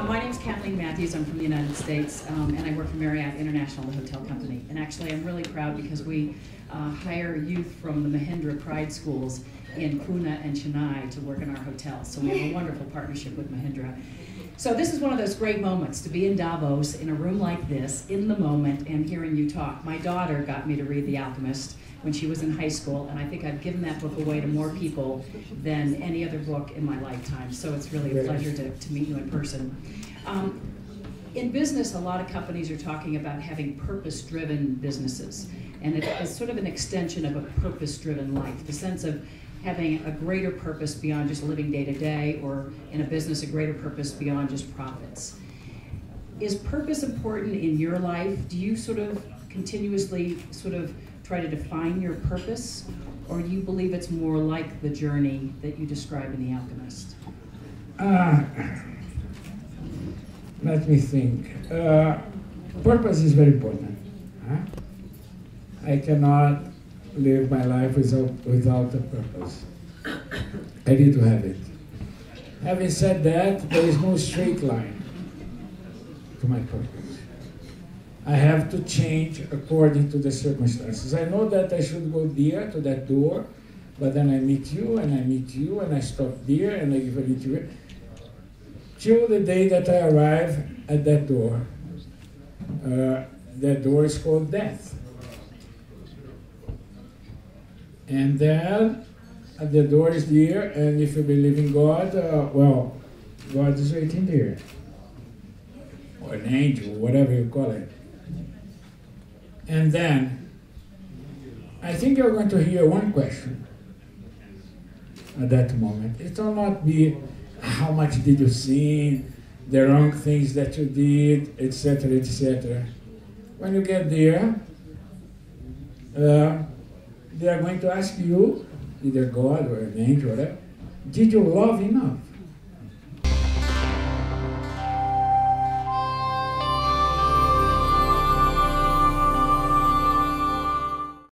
name's Kathleen Matthews. I'm from the United States, um, and I work for Marriott International, the hotel company. And actually, I'm really proud because we uh, hire youth from the Mahindra Pride schools in Pune and Chennai to work in our hotels. So we have a wonderful partnership with Mahindra. So this is one of those great moments to be in Davos in a room like this, in the moment, and hearing you talk. My daughter got me to read The Alchemist when she was in high school, and I think I've given that book away to more people than any other book in my lifetime. So it's really a pleasure to, to meet you in person. Um, in business, a lot of companies are talking about having purpose driven businesses. And it is sort of an extension of a purpose driven life, the sense of having a greater purpose beyond just living day to day, or in a business, a greater purpose beyond just profits. Is purpose important in your life? Do you sort of continuously sort of try to define your purpose, or do you believe it's more like the journey that you describe in The Alchemist? Uh, let me think. Uh, purpose is very important. Huh? I cannot live my life without, without a purpose. I need to have it. Having said that, there is no straight line to my purpose. I have to change according to the circumstances. I know that I should go there to that door, but then I meet you and I meet you and I stop there and I give an interview. Till the day that I arrive at that door. Uh, that door is called death. And then uh, the door is there, and if you believe in God, uh, well, God is waiting there. Or an angel, whatever you call it. And then, I think you're going to hear one question at that moment. It will not be how much did you sin, the wrong things that you did, etc., etc. When you get there, uh, they are going to ask you, either God or an angel, whatever, did you love enough?